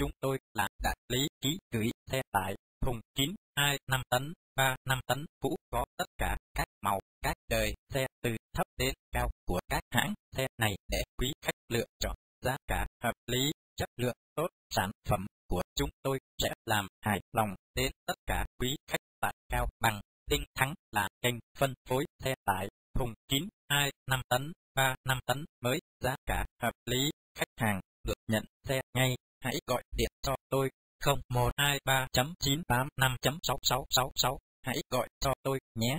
chúng tôi là đại lý ký gửi xe tải thùng 9, 2, 5 tấn, 3, 5 tấn cũ có tất cả các màu, các đời xe từ thấp đến cao của các hãng xe này để quý khách lựa chọn giá cả hợp lý, chất lượng tốt, sản phẩm của chúng tôi sẽ làm hài lòng đến tất cả quý khách tại Cao Bằng. Tinh Thắng là kênh phân phối xe tải thùng 9, 2, 5 tấn, 3, 5 tấn mới, giá cả hợp lý, khách hàng được nhận xe ngay. Hãy gọi điện cho tôi 0123.985.6666. Hãy gọi cho tôi nhé.